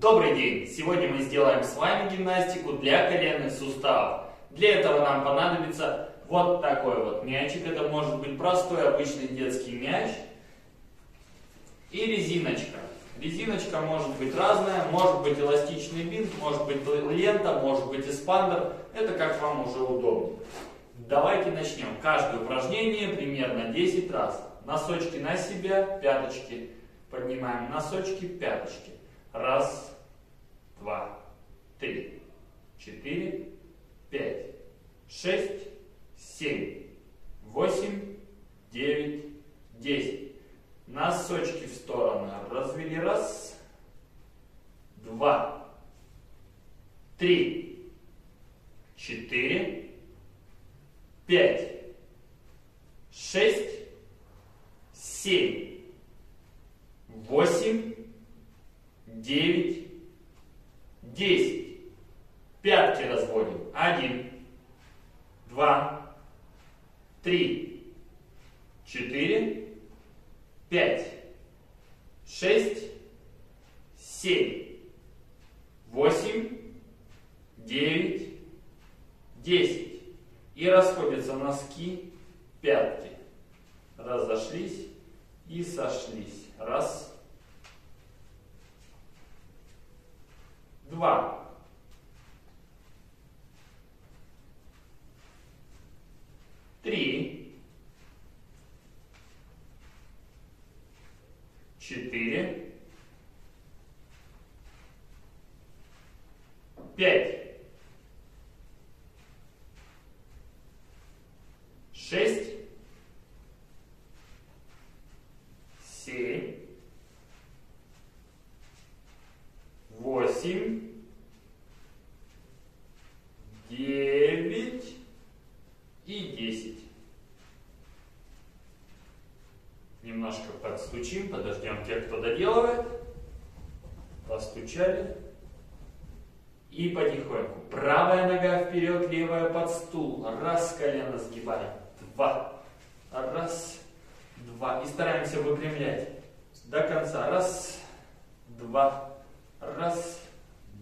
Добрый день! Сегодня мы сделаем с вами гимнастику для коленных суставов. Для этого нам понадобится вот такой вот мячик. Это может быть простой обычный детский мяч и резиночка. Резиночка может быть разная, может быть эластичный бинт, может быть лента, может быть эспандер. Это как вам уже удобно. Давайте начнем. Каждое упражнение примерно 10 раз. Носочки на себя, пяточки. Поднимаем носочки, пяточки. Раз, два, три, четыре, пять, шесть, семь, восемь, девять, десять. Носочки в стороны развели. Раз, два, три, четыре, пять, шесть, семь, восемь, девять, десять. Пятки разводим. Один, два, три, четыре, пять, шесть, семь, восемь, девять, десять. И расходятся носки, пятки. Разошлись и сошлись. Раз. Два. Три. Четыре. Пять. Шесть. Семь. Восемь. Девять. И десять. Немножко подстучим, подождем тех, кто доделывает. Постучали. И потихоньку. Правая нога вперед, левая под стул. Раз, колено сгибаем. Два. Раз, два. И стараемся выпрямлять конца. Раз, два. Раз,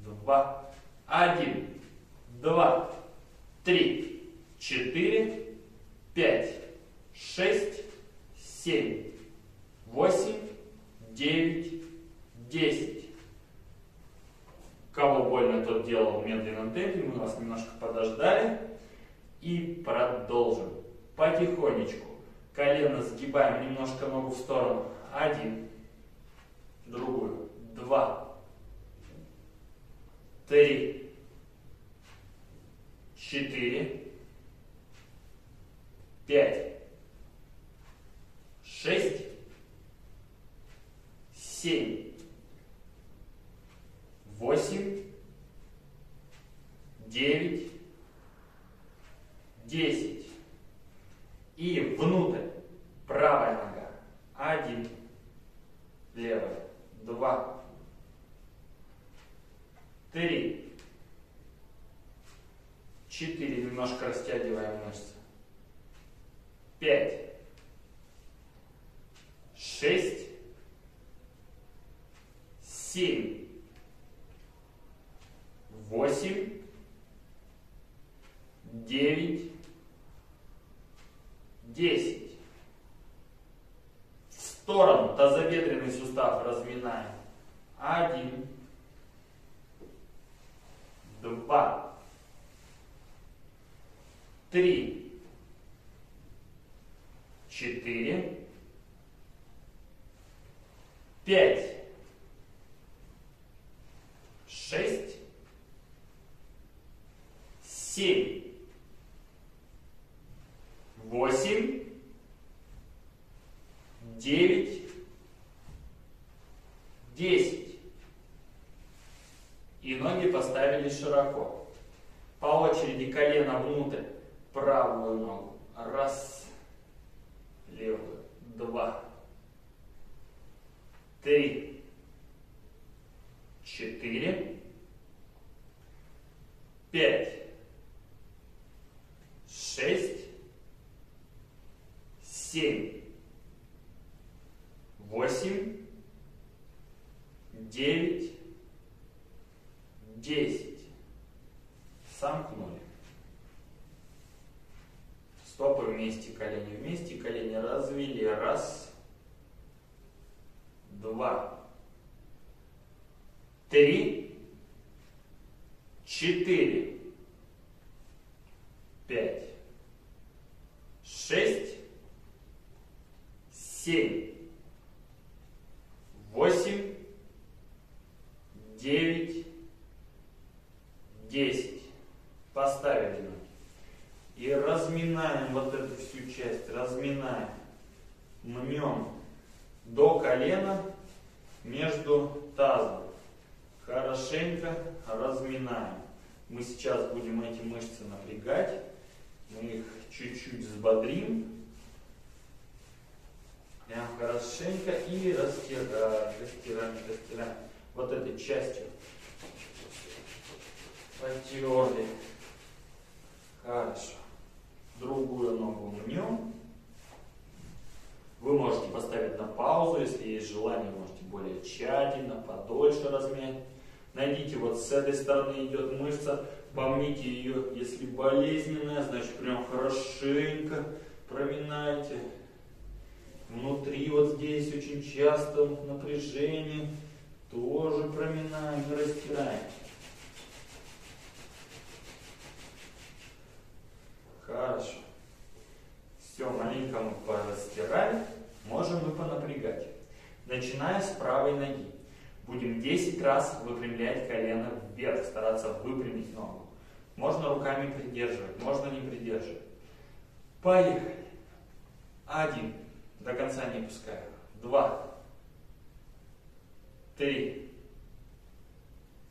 два. Один, два, три, четыре, пять, шесть, семь, восемь, девять, десять. Кого больно, тот делал в медленном темпе. Мы вас немножко подождали. И продолжим. Потихонечку. Колено сгибаем, немножко ногу в сторону. Один. Другую. Два. Три. Четыре. Пять. Шесть. Семь восемь, девять, десять. И внутрь. Правая нога. Один. Левая. Два. Три. Четыре. Немножко растягиваем мышцы. Пять. Шесть. Семь восемь, девять, десять. Сторону тазобедренный сустав разминаем. Один, два, три, четыре, пять, шесть, семь, восемь, девять, десять. И ноги поставили широко. По очереди колено внутрь, правую ногу. Раз, левую, два, три, четыре, пять, шесть, семь, восемь, девять, десять. Сомкнули. Стопы вместе, колени вместе, колени развели. Раз, два, три, четыре, пять, шесть, семь, восемь, девять, десять. Поставили ноги. И разминаем вот эту всю часть, разминаем. Мнем до колена между тазом. Хорошенько разминаем. Мы сейчас будем эти мышцы напрягать. Мы их чуть-чуть взбодрим. Прям хорошенько и растираем, растираем, растираем. Вот этой частью потерли. Хорошо. Другую ногу мнем. Вы можете поставить на паузу, если есть желание, можете более тщательно, подольше размять. Найдите, вот с этой стороны идет мышца, помните ее, если болезненная, значит прям хорошенько проминайте. Внутри вот здесь очень часто напряжение, тоже проминаем и растираем. Хорошо. Все, маленько мы порастирали, можем мы понапрягать. Начиная с правой ноги. Будем 10 раз выпрямлять колено вверх, стараться выпрямить ногу. Можно руками придерживать, можно не придерживать. Поехали. Один. До конца не пускаю. Два. Три.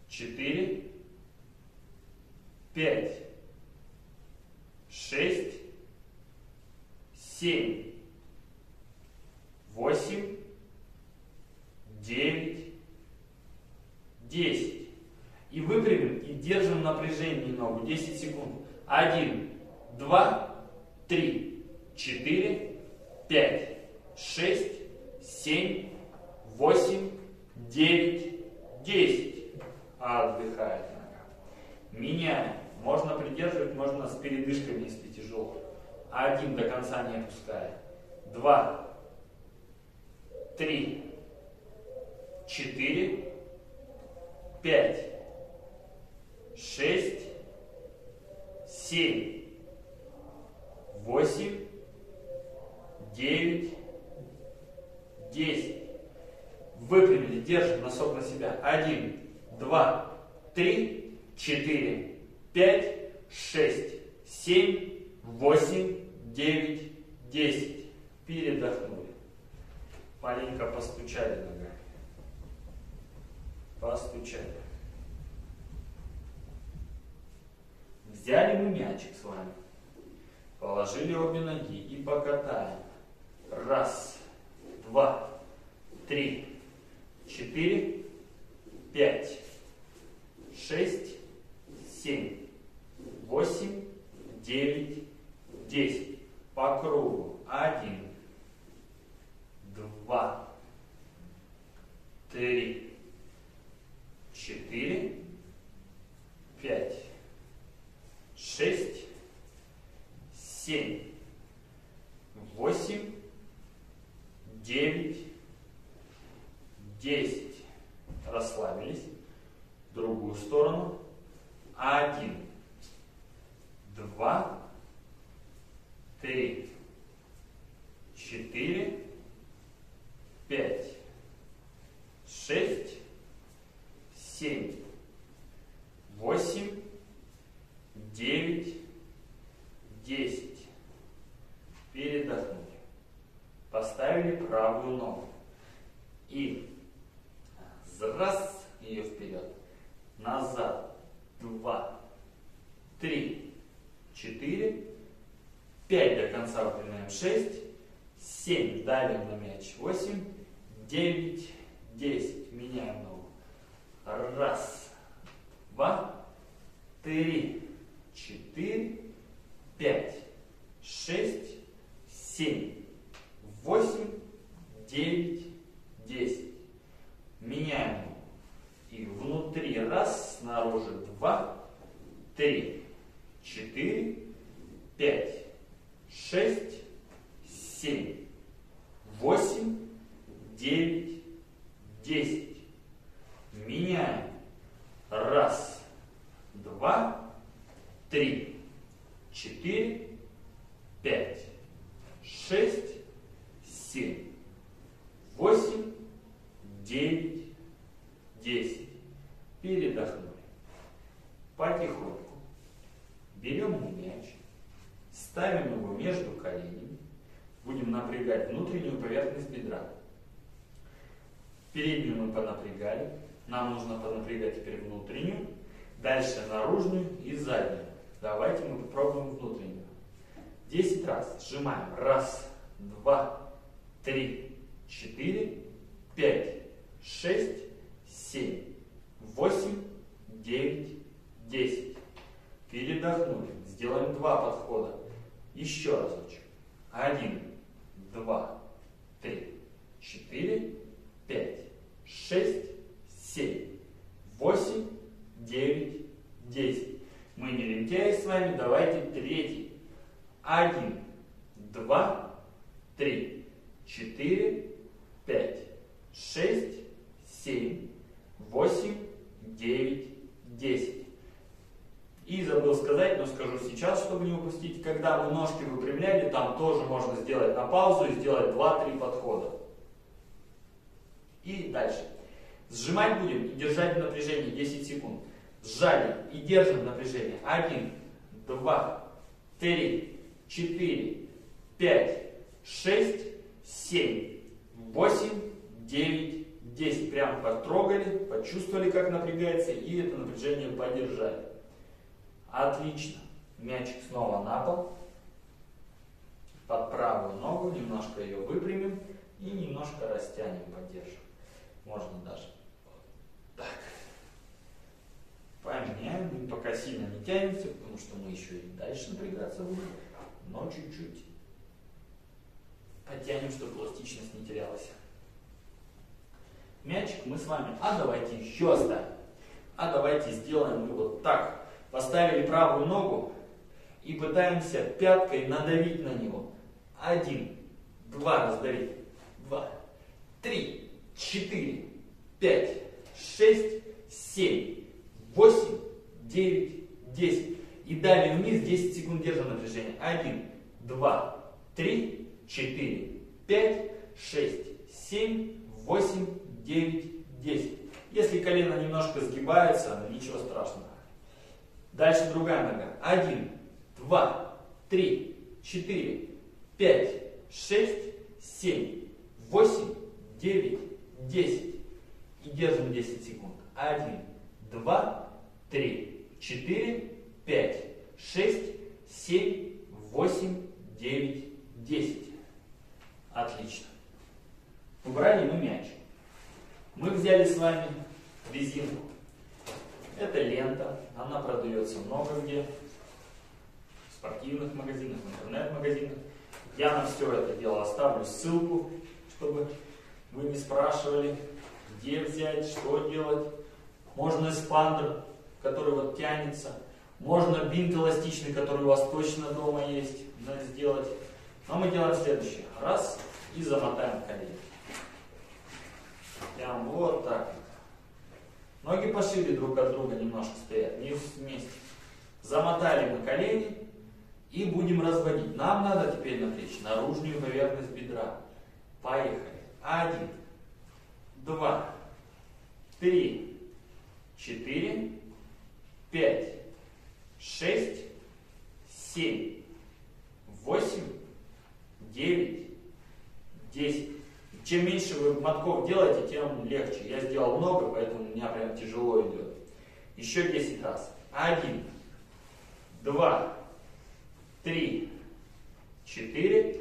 Четыре. Пять. Шесть. Семь. Восемь. Девять. 10. И выпрямим и напряжение ногу 10 секунд. 1, 2, 3, 4, 5, 6, 7, 8, 9, 10. Отдыхает нога. Меняем. Можно придерживать, можно с передышками, если тяжело. Один до конца не опуская. Два, три, четыре, пять, шесть, семь, восемь, девять, десять. Выпрямили, держим носок на себя. Один, два, три, четыре, пять, шесть, семь, восемь, девять, десять. Передохнули. Маленько постучали ногами постучали. Взяли мы мячик с вами, положили обе ноги и покатаем. Раз, два, три, четыре, пять, шесть, семь, восемь, девять, десять. По кругу. Один, два, три, четыре, пять, шесть, семь, восемь, девять, десять. Расслабились. В другую сторону. Один, два, три, четыре, пять, шесть, семь, восемь, девять, десять. Передохнули. Поставили правую ногу. И раз ее вперед, назад, два, три, четыре, пять до выпрямляем, шесть, семь, давим на мяч, восемь, девять, десять. Меняем ногу. Раз, два, три, четыре, пять, шесть, семь, восемь, девять, десять. Меняем. И внутри раз, снаружи. Два, три, четыре, пять, шесть, семь, восемь, девять, десять. Меняем. Раз, два, три, четыре, пять, шесть, семь, восемь, девять, десять. Передохнули. Потихоньку берем мяч, ставим его между коленями, будем напрягать внутреннюю поверхность бедра. Переднюю мы понапрягали, нам нужно понапрягать теперь внутреннюю, дальше наружную и заднюю. Давайте мы попробуем внутреннюю. 10 раз сжимаем. Раз, два, три, четыре, пять, шесть, семь, восемь, девять, десять. Передохнули. Сделаем два подхода. Еще разочек. Один, два, три, четыре, пять, шесть, семь, восемь, девять, десять. Мы не лентяи с вами, давайте третий. Один, два, три, четыре, пять, шесть, семь, восемь, девять, десять. И забыл сказать, но скажу сейчас, чтобы не упустить, когда мы ножки выпрямляли, там тоже можно сделать на паузу и сделать 2-3 подхода. И дальше. Сжимать будем и держать в напряжении 10 секунд. Сжали и держим напряжение. 1, 2, 3, 4, 5, 6, 7, 8, 9, 10. Прямо потрогали, почувствовали, как напрягается, и это напряжение поддержали. Отлично. Мячик снова на пол. Под правую ногу немножко ее выпрямим и немножко растянем, поддержим. Можно даже так. Поменяем, пока сильно не тянется, потому что мы еще и дальше напрягаться будем, но чуть-чуть подтянем, чтобы эластичность не терялась. Мячик мы с вами, а давайте еще оставим. А давайте сделаем его вот так. Поставили правую ногу и пытаемся пяткой надавить на него. Один, два раздавить, два, три, четыре, пять, шесть, семь, восемь, девять, десять. И далее вниз 10 секунд держим напряжение. Один, два, три, четыре, пять, шесть, семь, восемь, девять, десять. Если колено немножко сгибается, ничего страшного. Дальше другая нога. Один, два, три, четыре, пять, шесть, семь, восемь, девять, десять. И держим 10 секунд. Один, два, три, четыре, пять, шесть, семь, восемь, девять, десять. Отлично. Убрали мы мяч. Мы взяли с вами резинку. Это лента, она продается много где, в спортивных магазинах, в интернет-магазинах. Я на все это дело оставлю ссылку, чтобы вы не спрашивали, где взять, что делать. Можно эспандер, который вот тянется. Можно бинт эластичный, который у вас точно дома есть, сделать. Но мы делаем следующее. Раз и замотаем колени. Прям вот так. Ноги пошире друг от друга немножко стоят, не вместе. Замотали мы колени и будем разводить. Нам надо теперь напрячь наружную поверхность бедра. Поехали. Один, два, три, четыре, пять, шесть, семь, восемь, девять, десять. Чем меньше вы мотков делаете, тем легче. Я сделал много, поэтому у меня прям тяжело идет. Еще 10 раз. Один, два, три, четыре,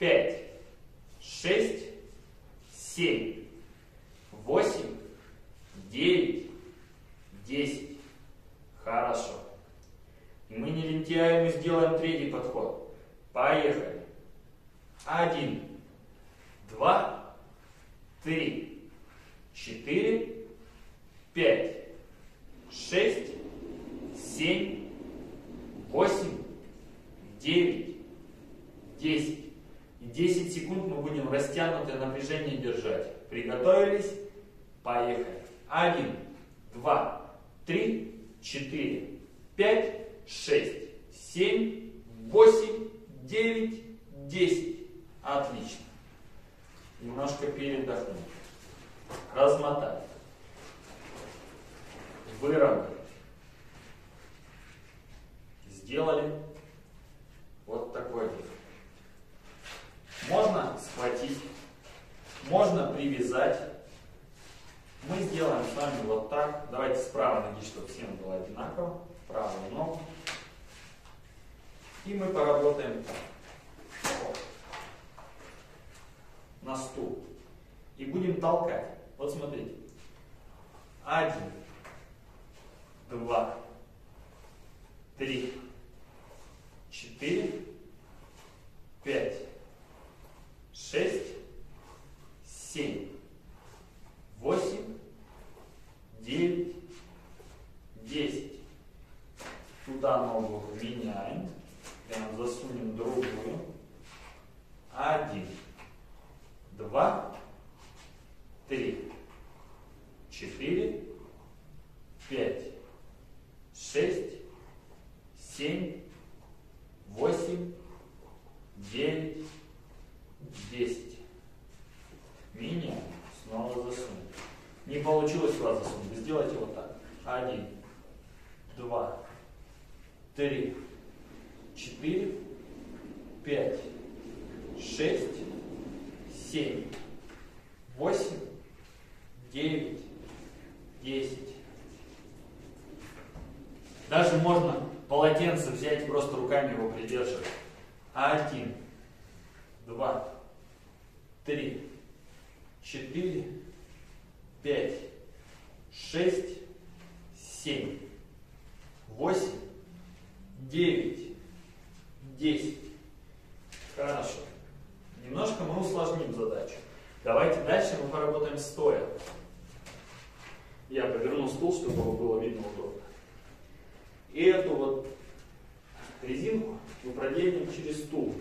пять, шесть, семь, восемь, девять, десять. Хорошо. Мы не лентяем и сделаем третий подход. Поехали. Один, два, три, четыре, пять, шесть, семь, восемь, девять, десять. И 10 секунд мы будем растянутое напряжение держать. Приготовились? Поехали. Один, два, три, четыре, пять, шесть, семь, восемь, девять, десять. Отлично. Немножко передохнуть. Размотать. Выровнять. Сделали вот такой вид. Можно схватить, можно привязать. Мы сделаем с вами вот так. Давайте с правой ноги, чтобы всем было одинаково. Правую ногу. И мы поработаем. На стул. И будем толкать. Вот смотрите. Один, два, три, четыре, пять, шесть, семь, восемь, девять, десять. Туда ногу меняем. Прям засунем другую. Один, два, три, четыре, пять, шесть, семь, 9, 10. Хорошо. Немножко мы усложним задачу. Давайте дальше мы поработаем стоя. Я поверну стул, чтобы его было видно удобно. И эту вот резинку мы проденем через стул.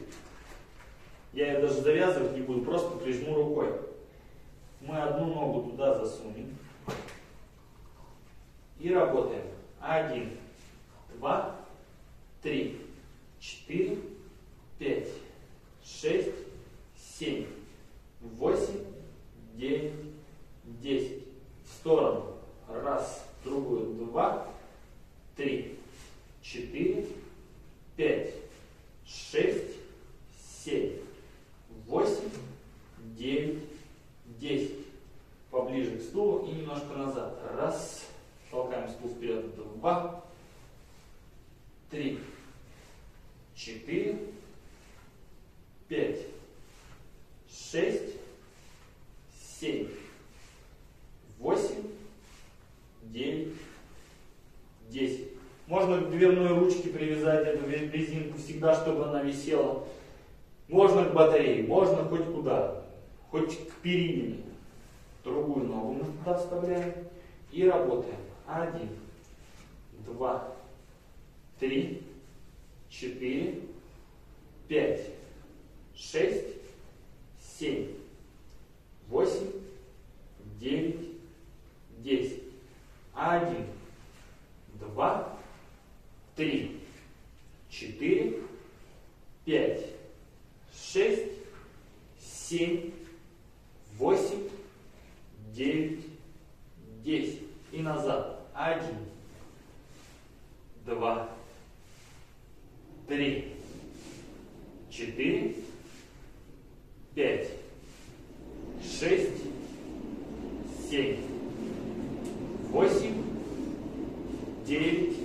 Я ее даже завязывать не буду, просто прижму рукой. Мы одну ногу туда засунем. И работаем. Один, два, три, четыре, пять, шесть, семь, восемь, девять, десять. В сторону. Раз, другую, два, три, четыре, пять, шесть, семь, восемь, девять, десять. Поближе к стулу и немножко назад. Раз. Толкаем стул вперед. Два. Три. Четыре. Пять. Шесть. Семь. Восемь. Девять. Десять. Можно к дверной ручке привязать эту резинку всегда, чтобы она висела. Можно к батарее, можно хоть куда, хоть к перине. Другую ногу мы туда вставляем и работаем. Один, два, три, четыре, пять, шесть, семь, восемь, девять, десять. Один, два, три, четыре, пять, шесть, семь, восемь, девять, десять. И назад. Один, два, три, четыре, пять, шесть, семь, восемь, девять,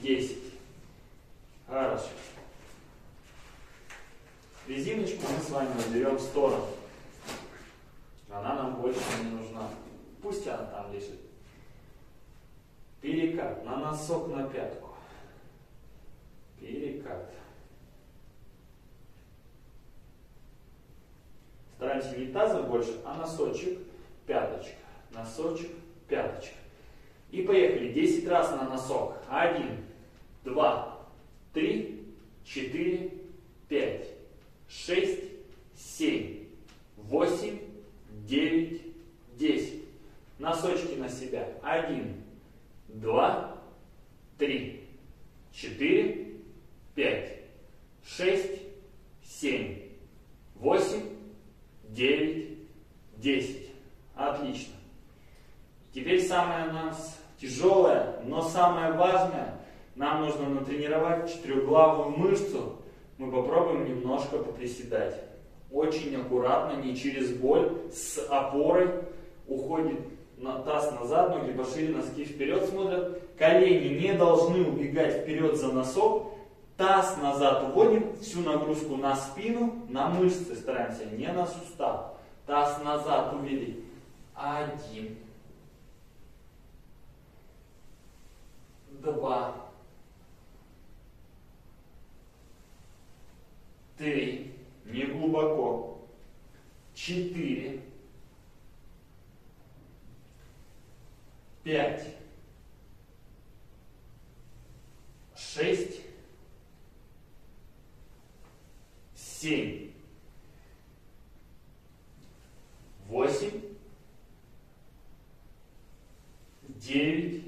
десять. Хорошо. Резиночку мы с вами уберем в сторону. Она нам больше не нужна. Пусть она там лежит. Перекат на носок на пятку. Перекат. Стараемся не тазом больше, а носочек, пяточка. Носочек, пяточка. И поехали. 10 раз на носок. Один, два, три, четыре, пять, шесть, семь, восемь, девять, десять. Носочки на себя. Один, два, три, четыре, пять, шесть, семь, восемь, девять, десять. Отлично. Теперь самое у нас тяжелое, но самое важное, нам нужно натренировать четырехглавую мышцу. Мы попробуем немножко поприседать. Очень аккуратно, не через боль, с опорой. Уходит на таз назад, ноги пошире, носки вперед смотрят. Колени не должны убегать вперед за носок. Таз назад уводим, всю нагрузку на спину, на мышцы стараемся, не на сустав. Таз назад увели. Один. Два. Три. Не глубоко. Четыре. Пять. Шесть. Семь. Восемь. Девять.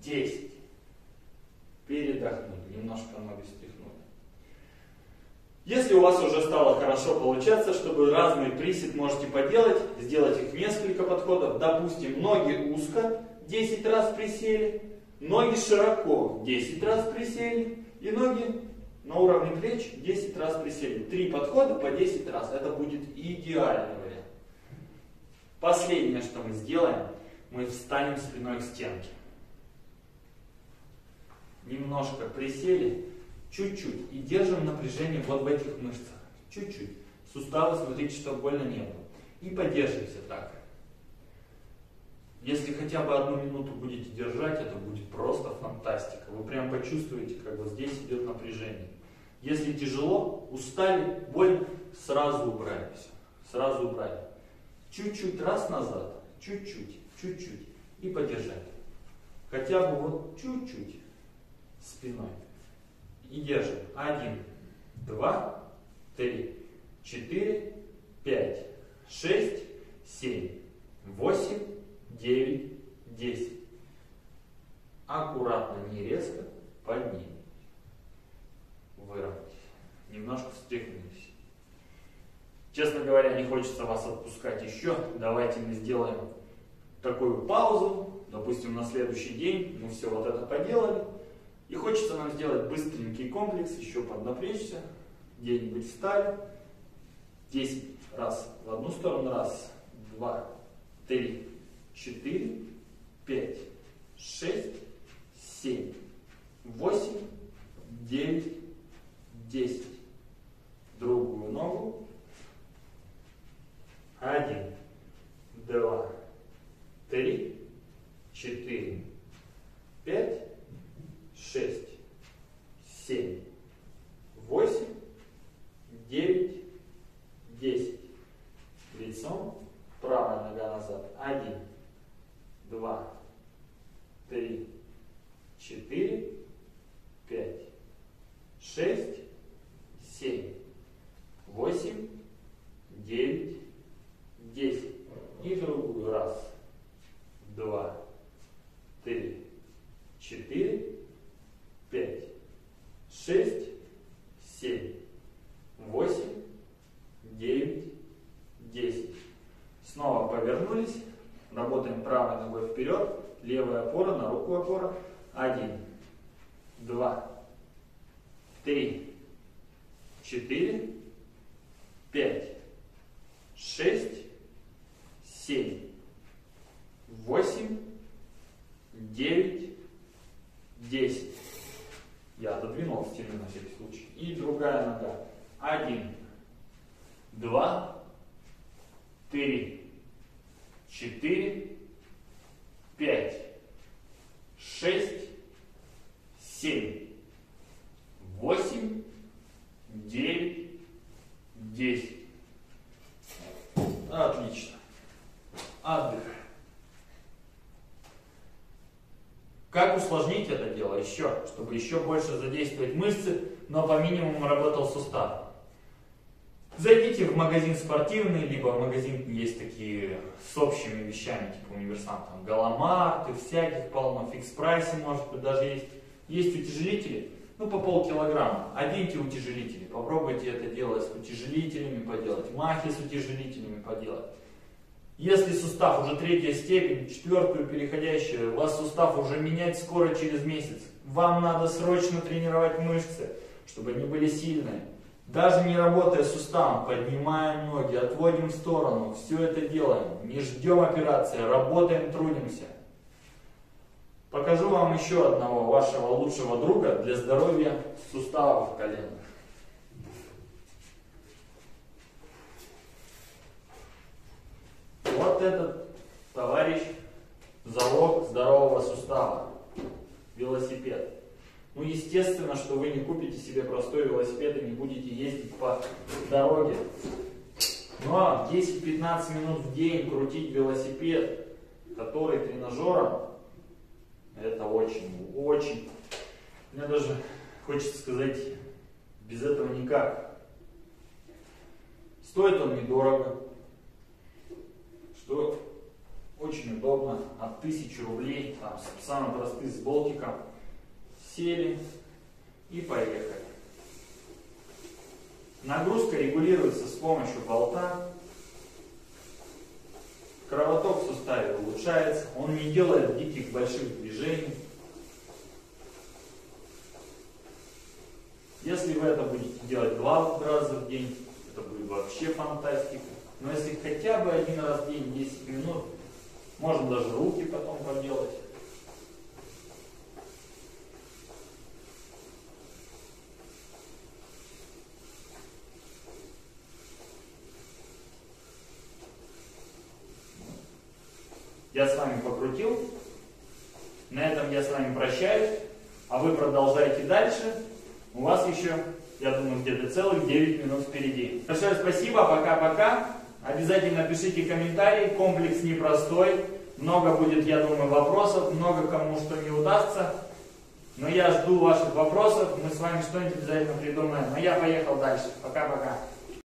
Десять. Передохнули, немножко ноги стряхнули. Если у вас уже стало хорошо получаться, чтобы разный присед можете поделать, сделать их несколько подходов. Допустим, ноги узко, 10 раз присели, ноги широко, 10 раз присели, и ноги на уровне плеч 10 раз присели. Три подхода по 10 раз. Это будет идеальный вариант. Последнее, что мы сделаем, мы встанем спиной к стенке немножко присели, чуть-чуть, и держим напряжение вот в этих мышцах, чуть-чуть. Суставы, смотрите, чтобы больно не было. И поддерживайте так. Если хотя бы одну минуту будете держать, это будет просто фантастика. Вы прям почувствуете, как вот здесь идет напряжение. Если тяжело, устали, больно, сразу убрали все. Сразу убрали. Чуть-чуть раз назад, чуть-чуть, чуть-чуть. И подержать. Хотя бы вот чуть-чуть спиной. И держим. Один, два, три, четыре, пять, шесть, семь, восемь, девять, десять. Аккуратно, не резко поднимем. Выровнять. Немножко встряхнулись. Честно говоря, не хочется вас отпускать еще. Давайте мы сделаем такую паузу. Допустим, на следующий день мы все вот это поделали. И хочется нам сделать быстренький комплекс, еще поднапрячься, где-нибудь встали, 10 раз в одну сторону, раз, два, три, четыре, пять, шесть, семь, восемь, девять, десять. Другую ногу. Один, два, три, четыре, пять, шесть, семь, восемь, девять, десять. Лицом правая нога назад. Один, два, три, четыре, пять, шесть, семь, восемь, девять, десять. И другую. Раз, два, три, четыре, пять, шесть, семь, восемь, девять, десять. Снова повернулись, работаем правой ногой вперед, левая опора на руку опора. Один, два, три, четыре, пять, шесть, семь, восемь, девять, десять. Я отодвинул стены на всякий случай. И другая нога. Один, два, три, четыре, пять, шесть, семь, восемь, девять, десять. Отлично. Отдых. Как усложнить это дело еще, чтобы еще больше задействовать мышцы, но по минимуму работал сустав? Зайдите в магазин спортивный, либо в магазин есть такие с общими вещами, типа универсам, там галамарт и всяких полно, фикс прайсе может быть даже есть. Есть утяжелители, ну по полкилограмма. Оденьте утяжелители, попробуйте это делать с утяжелителями поделать, махи с утяжелителями поделать. Если сустав уже третья степень, четвертую переходящую, у вас сустав уже менять скоро через месяц. Вам надо срочно тренировать мышцы, чтобы они были сильные. Даже не работая суставом, поднимаем ноги, отводим в сторону, все это делаем. Не ждем операции, работаем, трудимся. Покажу вам еще одного вашего лучшего друга для здоровья суставов коленных. Вот этот товарищ залог здорового сустава. Велосипед. Ну, естественно, что вы не купите себе простой велосипед и не будете ездить по дороге. Но 10-15 минут в день крутить велосипед, который тренажером, это очень, очень, мне даже хочется сказать, без этого никак. Стоит он недорого, что очень удобно, от 1000 рублей, там, самые простые с болтиком, сели и поехали. Нагрузка регулируется с помощью болта. Кровоток в суставе улучшается, он не делает диких больших движений. Если вы это будете делать два раза в день, это будет вообще фантастика. Но если хотя бы один раз в день, 10 минут, можно даже руки потом поделать. Я покрутил. На этом я с вами прощаюсь. А вы продолжайте дальше. У вас еще, я думаю, где-то целых 9 минут впереди. Большое спасибо. Пока-пока. Обязательно пишите комментарии, комплекс непростой, много будет, я думаю, вопросов, много кому что не удастся. Но я жду ваших вопросов, мы с вами что-нибудь обязательно придумаем. А я поехал дальше. Пока-пока.